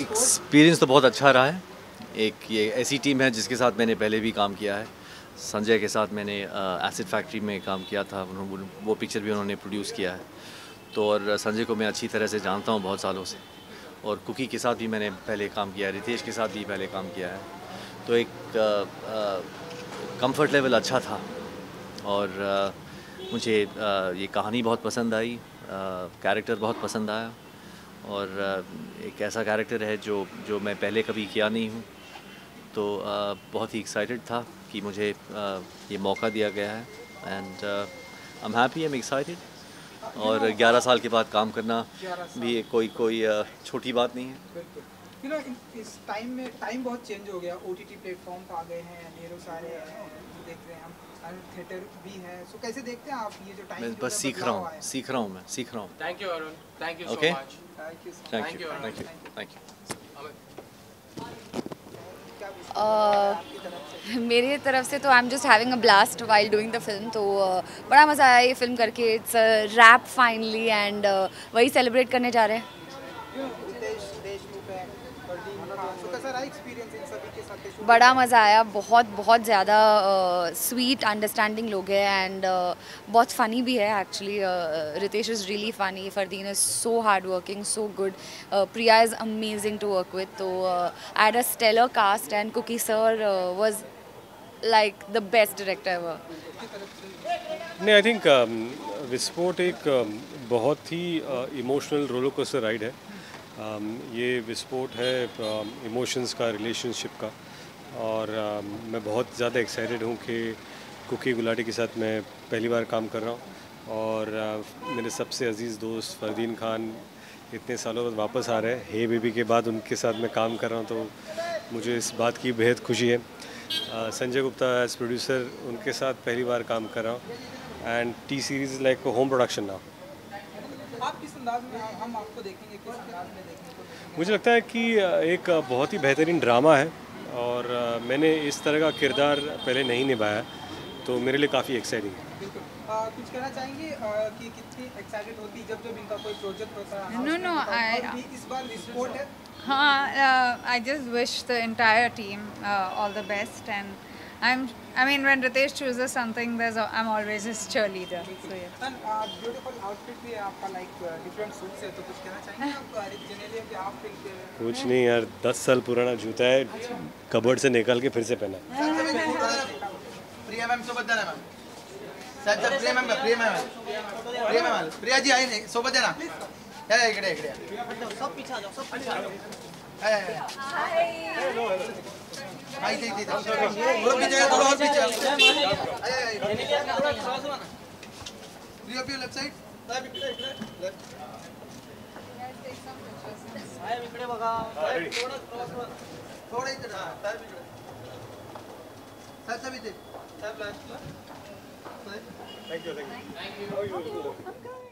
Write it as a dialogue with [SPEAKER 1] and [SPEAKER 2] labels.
[SPEAKER 1] Experience तो बहुत अच्छा रहा है। एक ये ऐसी टीम है जिसके साथ मैंने पहले भी काम किया है। संजय के साथ मैंने एसिड फैक्ट्री में काम किया था। उन्होंने वो पिक्चर भी उन्होंने प्रोड्यूस किया है। तो और संजय को मैं अच्छी तरह से जानता हूँ बहुत सालों से। और कुकी के साथ भी मैंने पहले काम किया है। रितेश के साथ भी पहले काम किया है। तो एक कंफर्ट लेवल अच्छा था। और आ, मुझे आ, ये कहानी बहुत पसंद आई। कैरेक्टर बहुत पसंद आया। और एक ऐसा कैरेक्टर है जो जो मैं पहले कभी किया नहीं हूँ। तो बहुत ही एक्साइटेड था कि मुझे ये मौका दिया गया है। And I am happy I am excited और 11 साल के बाद काम करना भी कोई कोई छोटी बात नहीं है।
[SPEAKER 2] यू नो इस टाइम में टाइम बहुत चेंज हो गया। ओटीटी प्लेटफॉर्म आ गए हैं ढेरों सारे देख रहे हैं हम थिएटर भी है। सो कैसे देखते हैं आप ये जो टाइम
[SPEAKER 1] मैं बस सीख रहा हूँ सीख रहा हूँ मैं सीख रहा हूँ।
[SPEAKER 3] Thank you Arun thank you
[SPEAKER 1] so
[SPEAKER 3] much
[SPEAKER 2] thank you
[SPEAKER 1] thank you thank you thank you
[SPEAKER 4] मेरी तरफ़ से तो I am just having a blast while doing the film तो uh, बड़ा मज़ा आया ये फ़िल्म करके। इट्स रैप फाइनली एंड वही सेलिब्रेट करने जा रहे हैं। बड़ा मज़ा आया। बहुत बहुत ज़्यादा स्वीट अंडरस्टैंडिंग लोग हैं एंड बहुत फ़नी भी है actually Ritesh is really funny Fardeen is so hard working so good Priya is amazing to work with तो I had a stellar cast and Kooki sir was like the best director ever
[SPEAKER 5] नहीं I think Visfot एक um, बहुत ही emotional roller coaster ride है। ये विस्फोट है emotions um, का रिलेशनशिप का। और uh, मैं बहुत ज़्यादा एक्साइटेड हूँ कि कुकी गुलाटी के साथ मैं पहली बार काम कर रहा हूँ। और uh, मेरे सबसे अज़ीज़ दोस्त फरदीन खान इतने सालों बाद वापस आ रहे हैं। हे बेबी के बाद उनके साथ मैं काम कर रहा हूँ तो मुझे इस बात की बेहद खुशी है। Uh, Sanjay Gupta as producer उनके साथ पहली बार काम कर रहा हूँ। And T series like home production now मुझे लगता है कि एक बहुत ही बेहतरीन ड्रामा है और मैंने इस तरह का किरदार पहले नहीं निभाया तो मेरे लिए काफ़ी एक्साइटिंग है।
[SPEAKER 2] कुछ कहना चाहेंगे कि कितनी एक्साइटेड होती जब जब इनका कोई प्रोजेक्ट होता है?
[SPEAKER 6] नो नो आई
[SPEAKER 2] इस बार विस्फोट है?
[SPEAKER 6] हाँ I just wish the entire team all the best and I'm. I mean, when Ritesh chooses something, there's. A, I'm always his cheerleader. So yeah.
[SPEAKER 2] And uh, beautiful outfit भी आपका like uh, different suits है तो कुछ कहना चाहेंगे आप generally अभी आप
[SPEAKER 5] कुछ नहीं यार दस साल पुराना जूता है कबर्ड से निकाल के फिर से पहना।
[SPEAKER 7] प्रिया मैम सोबत जाना ma'am. Sir sir Priya ma'am Priya ma'am. Priya ma'am Priya ji आई नहीं सोबत जाना या इकडे इकडे। सब पीछे आ जाओ सब पीछे आ जाओ। हाय थोड़ा पीछे थोड़ा और पीछे प्रिय प्रिय लेफ़्ट साइड साहेब इकडे बघा थोडं क्रॉस थोडं इकडे साहेब इकडे साहेब साहेब इथे साहेब last thank you thank you thank you